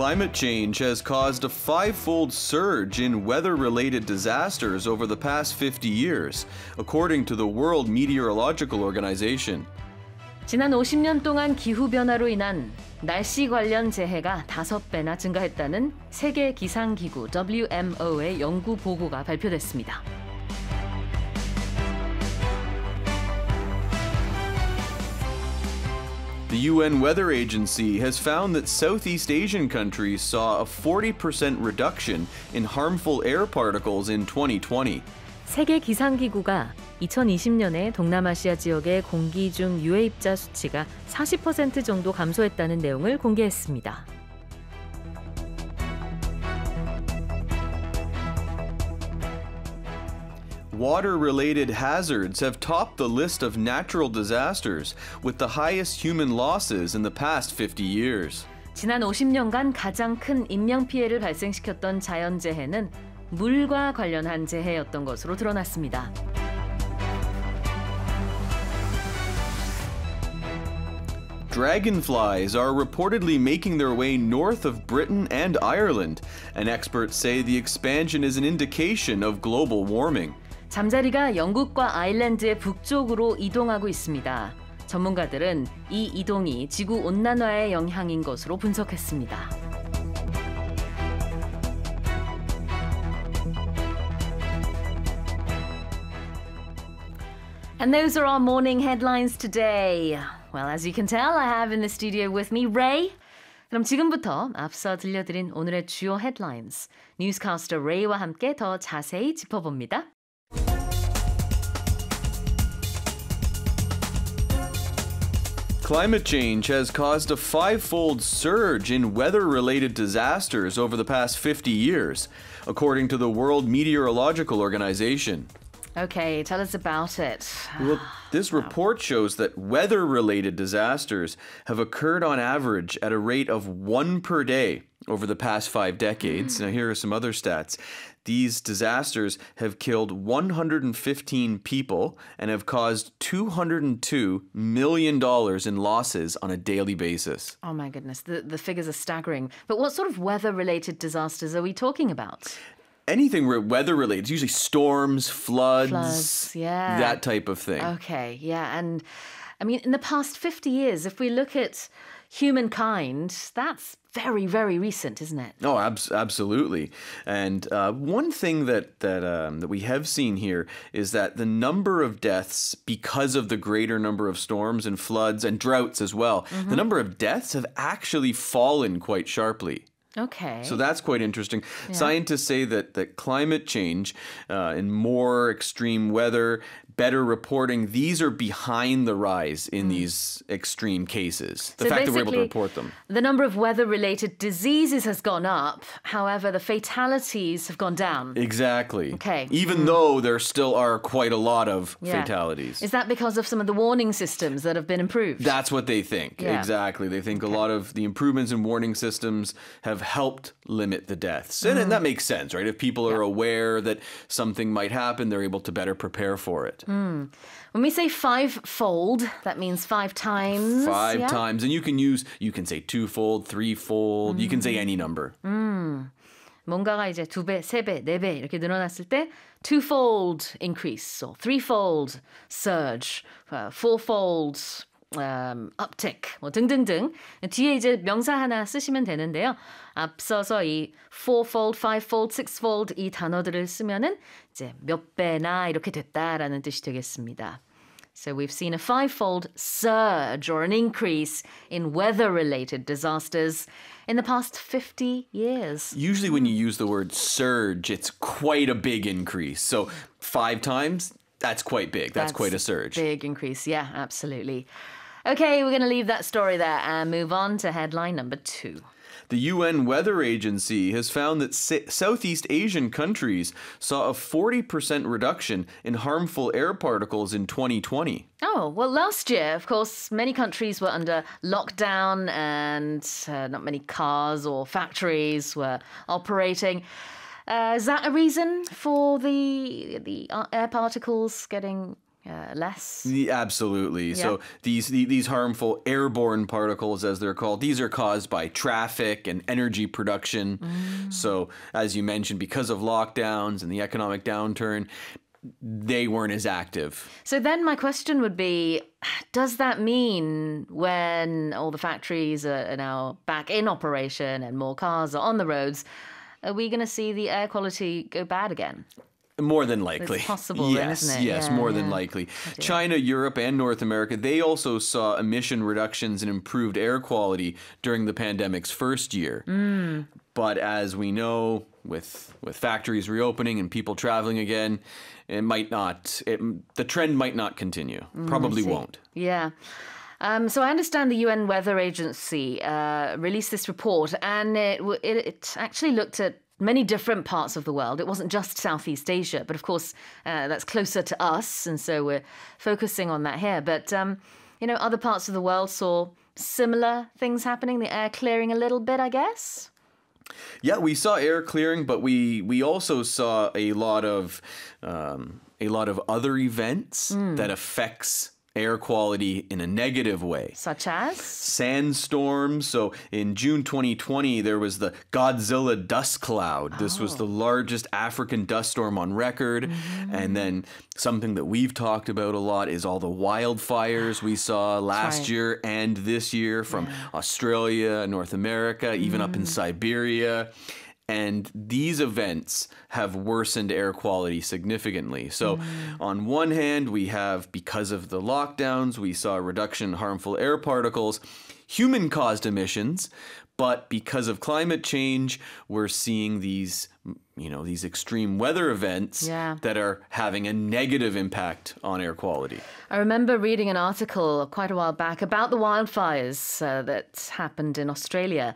Climate change has caused a five fold surge in weather related disasters over the past 50 years, according to the World Meteorological Organization. 지난 50년 동안 기후변화로 인한 날씨 관련 재해가 5배나 증가했다는 세계 기상기구 WMO의 연구 보고가 발표됐습니다. The UN Weather Agency has found that Southeast Asian countries saw a 40% reduction in harmful air particles in 2020. 세계 기상기구가 2020년에 동남아시아 지역의 공기 중 유해입자 수치가 40% 정도 감소했다는 내용을 공개했습니다. Water related hazards have topped the list of natural disasters with the highest human losses in the past 50 years. 지난 50년간 가장 큰 인명 피해를 발생시켰던 자연재해는 물과 관련한 재해였던 것으로 드러났습니다. Dragonflies are reportedly making their way north of Britain and Ireland, and experts say the expansion is an indication of global warming. 잠자리가 영국과 아일랜드의 북쪽으로 이동하고 있습니다. 전문가들은 이 이동이 지구 온난화의 영향인 것으로 분석했습니다. And those are our morning headlines today. Well, as you can tell, I have in the studio with me Ray. 그럼 지금부터 앞서 들려드린 오늘의 주요 headlines, 뉴스카스터 레이와 함께 더 자세히 짚어봅니다. Climate change has caused a five fold surge in weather related disasters over the past 50 years, according to the World Meteorological Organization. Okay, tell us about it. Well, this report shows that weather related disasters have occurred on average at a rate of one per day over the past five decades. Mm. Now, here are some other stats. These disasters have killed 115 people and have caused $202 million in losses on a daily basis. Oh my goodness, the, the figures are staggering. But what sort of weather related disasters are we talking about? Anything weather related, usually storms, floods, Floods, yeah. that type of thing. Okay, yeah. And I mean, in the past 50 years, if we look at humankind, that's very, very recent, isn't it? Oh, abs- absolutely. And uh, one thing that that um, that we have seen here is that the number of deaths because of the greater number of storms and floods and droughts as well, the number of deaths have actually fallen quite sharply. Okay. So that's quite interesting. Scientists say that that climate change uh, and more extreme weather, better reporting, these are behind the rise in these extreme cases. The So fact that we're able to report them. The number of weather related diseases has gone up. However, the fatalities have gone down. Exactly. Okay. Even though there still are quite a lot of Yeah. fatalities. Is that because of some of the warning systems that have been improved? That's what they think. Yeah. Exactly. They think a lot of the improvements in warning systems have helped limit the deaths. And, Mm-hmm. and that makes sense, right? If people are aware that something might happen, they're able to better prepare for it. Mm. when we say five-fold, that means five times. Five yeah? times. And you can use, you can say twofold, threefold, you Mm. can say any number. 뭔가가 이제 두 배, 세 배, 네 배 이렇게 늘어났을 때 twofold increase or threefold surge, uh, fourfold um, uptick 뭐 등등등 뒤에 이제 명사 하나 쓰시면 되는데요. 앞서서 이 fourfold, fivefold, sixfold 이 단어들을 쓰면은 이제 몇 배나 이렇게 됐다라는 뜻이 되겠습니다. So we've seen a fivefold surge or an increase in weather-related disasters in the past 50 years. Usually, when you use the word surge, it's quite a big increase. So, five times, that's quite big. That's, quite a surge. Big increase. Yeah, absolutely. Okay, we're going to leave that story there and move on to headline number two. The UN Weather Agency has found that Southeast Asian countries saw a 40% reduction in harmful air particles in 2020. Oh, well, last year, of course, many countries were under lockdown and uh, not many cars or factories were operating. Uh, is that a reason for the the uh, air particles getting uh, less. Yeah, Absolutely. So these the- these harmful airborne particles, as they're called, these are caused by traffic and energy production. So, as you mentioned, because of lockdowns and the economic downturn, they weren't as active. So then my question would be does that mean when all the factories are now back in operation and more cars are on the roads, are we going to see the air quality go bad again? More than likely. possible yes, then? Yes, Yeah, more than yeah. likely. China, Europe, and North America, they also saw emission reductions and improved air quality during the pandemic's first year. Mm. But as we know, with with factories reopening and people traveling again, it might not. It, the trend might not continue. Mm, Probably won't. Yeah. Um, so I understand the UN Weather Agency uh, released this report, and it, it it actually looked at many different parts of the world. It wasn't just Southeast Asia, but of course uh, that's closer to us, and so we're focusing on that here. But um, you know, other parts of the world saw similar things happening. The air clearing a little bit, I guess. Yeah, we saw air clearing, but we we also saw a lot of um, a lot of other events Hmm. that affects air quality in a negative way. Such as sandstorms. So in June 2020, there was the Godzilla dust cloud. This was the oh. largest African dust storm on record. Mm-hmm. And then something that we've talked about a lot is all the wildfires we saw last right. year and this year from Australia, North America, even up in mm. Siberia. And these events have worsened air quality significantly. So, on one hand, we have, because of the lockdowns, we saw a reduction in harmful air particles, human caused emissions. But because of climate change, we're seeing these, you know, these extreme weather events Yeah. that are having a negative impact on air quality. I remember reading an article quite a while back about the wildfires uh, that happened in Australia.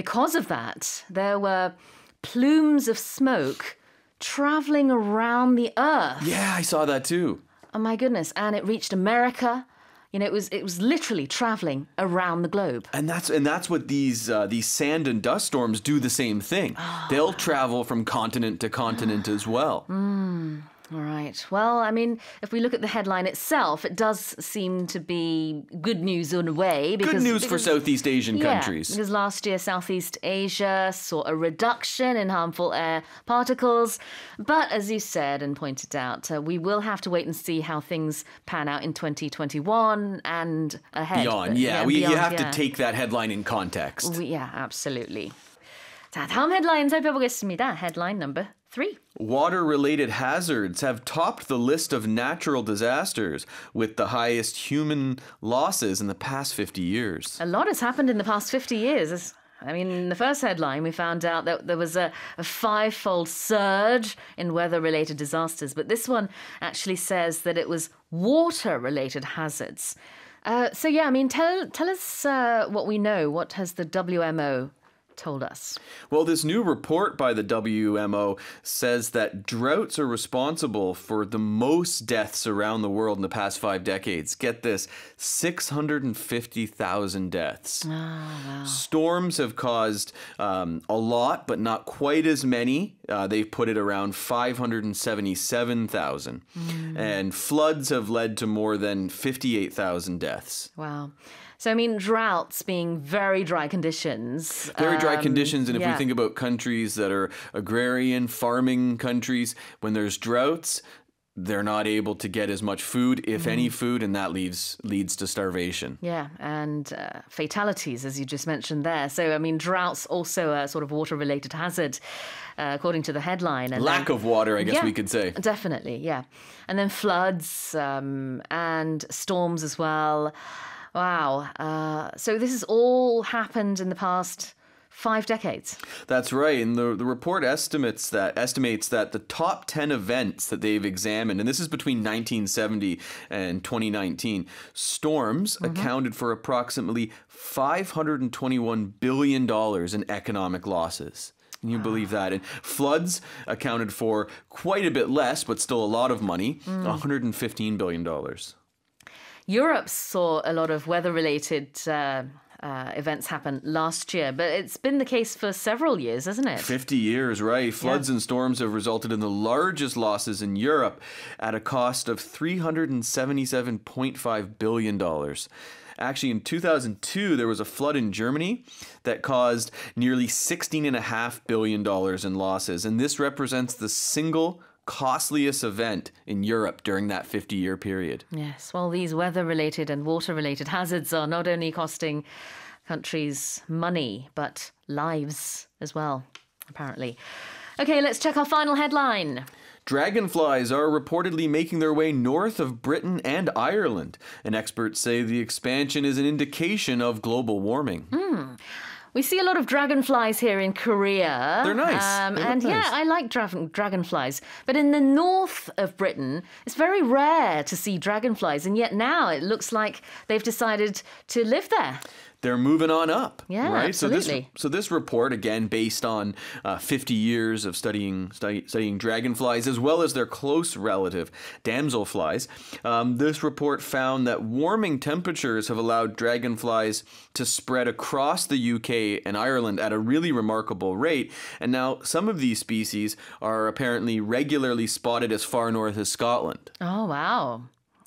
Because of that, there were plumes of smoke traveling around the earth. Yeah, I saw that too. Oh my goodness! And it reached America. You know, it was it was literally traveling around the globe. And that's and that's what these uh, these sand and dust storms do the same thing. They'll travel from continent to continent as well. All right. Well, I mean, if we look at the headline itself, it does seem to be good news in a way. Because, Good news for Southeast Asian Yeah, countries. because last year Southeast Asia saw a reduction in harmful air particles. But as you said and pointed out, uh, we will have to wait and see how things pan out in 2021 and ahead. Beyond, But- yeah, and we you have yeah. to take that headline in context. We- Yeah, absolutely. 자, 다음 헤드라인 살펴보겠습니다. Headline number three. Water related hazards have topped the list of natural disasters with the highest human losses in the past 50 years. A lot has happened in the past 50 years. As- I mean, in the first headline, we found out that there was a, a five fold surge in weather related disasters. But this one actually says that it was water related hazards. Uh, so, yeah, I mean, tell, tell us uh, what we know. What has the WMO told us? Well, this new report by the WMO says that droughts are responsible for the most deaths around the world in the past five decades. Get this 650,000 deaths. Storms have caused um, a lot, but not quite as many. Uh, they've put it around 577,000. And floods have led to more than 58,000 deaths. Wow. So, I mean, droughts being very dry conditions. very dry um, conditions and if yeah. we think about countries that are agrarian farming countries when there's droughts they're not able to get as much food if any Mm-hmm. food and that leads leads to starvation Yeah, and uh, fatalities, as you just mentioned there. So, I mean, droughts also a sort of water related hazard, uh, according to the headline. And lack then- of water i guess Yeah, we could say Definitely, yeah. And then floods um, and storms as well. Wow. Uh, so, this has all happened in the past five decades. that's right and the, the report estimates that estimates that the top 10 events that they've examined and this is between 1970 and 2019 storms Mm-hmm. accounted for approximately 521 billion dollars in economic losses Can you believe that? And floods accounted for quite a bit less, but still a lot of money Mm. $115 billion. Europe saw a lot of weather related uh, uh, events happen last year, but it's been the case for several years, isn't it? 50 years, right. Floods and storms have resulted in the largest losses in Europe at a cost of $377.5 billion. Actually, in 2002, there was a flood in Germany that caused nearly $16.5 billion in losses. And this represents the single costliest event in Europe during that 50 year period. Yes, well, these weather related and water related hazards are not only costing countries money, but lives as well, apparently. Okay, let's check our final headline. Dragonflies are reportedly making their way north of Britain and Ireland, and experts say the expansion is an indication of global warming. Mm. We see a lot of dragonflies here in Korea. They're nice. Um, they and nice. yeah, I like dra- dragonflies. But in the north of Britain, it's very rare to see dragonflies. And yet now it looks like they've decided to live there they're moving on up. Yeah, right. Absolutely. So this so this report again based on uh, 50 years of studying study, studying dragonflies as well as their close relative damselflies. Um, this report found that warming temperatures have allowed dragonflies to spread across the UK and Ireland at a really remarkable rate, and now some of these species are apparently regularly spotted as far north as Scotland. Oh wow.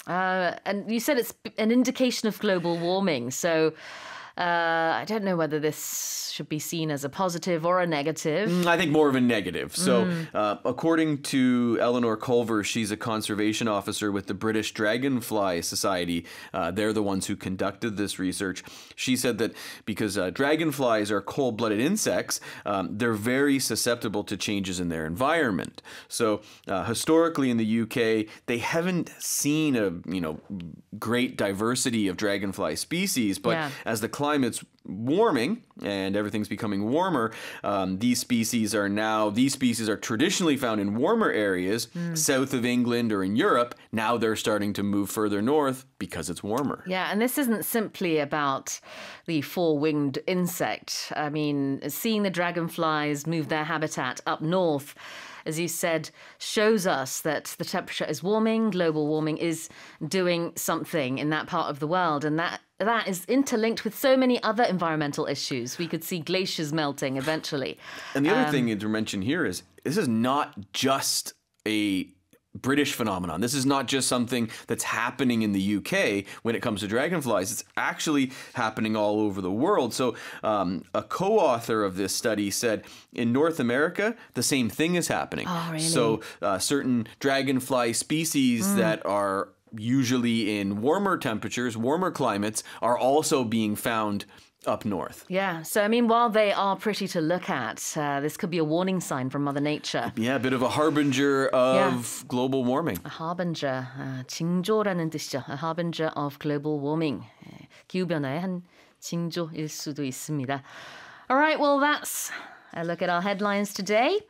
Uh, and you said it's an indication of global warming. So uh, I don't know whether this should be seen as a positive or a negative. Mm, I think more of a negative. So, mm. uh, according to Eleanor Colver, she's a conservation officer with the British Dragonfly Society. Uh, they're the ones who conducted this research. She said that because uh, dragonflies are cold blooded insects, um, they're very susceptible to changes in their environment. So, uh, historically in the UK, they haven't seen a you know great diversity of dragonfly species, but yeah. as the climate's warming and everything's becoming warmer, um, these species are now, these species are traditionally found in warmer areas mm. south of England or in Europe. Now they're starting to move further north because it's warmer. Yeah, and this isn't simply about the four winged insect. I mean, seeing the dragonflies move their habitat up north as you said, shows us that the temperature is warming, global warming is doing something in that part of the world. And that that is interlinked with so many other environmental issues. We could see glaciers melting eventually. And the other um, thing to mention here is this is not just a British phenomenon. This is not just something that's happening in the UK when it comes to dragonflies. It's actually happening all over the world. So, um, a co author of this study said in North America, the same thing is happening. Oh, really? So, uh, certain dragonfly species mm. that are usually in warmer temperatures, warmer climates, are also being found up north. Yeah. So, I mean, while they are pretty to look at, uh, this could be a warning sign from Mother Nature. Yeah, a bit of a harbinger of yeah. global warming. A harbinger, uh, 징조라는 뜻이죠. A harbinger of global warming. 기후변화의 한 징조일 수도 있습니다. All right, well, that's a look at our headlines today.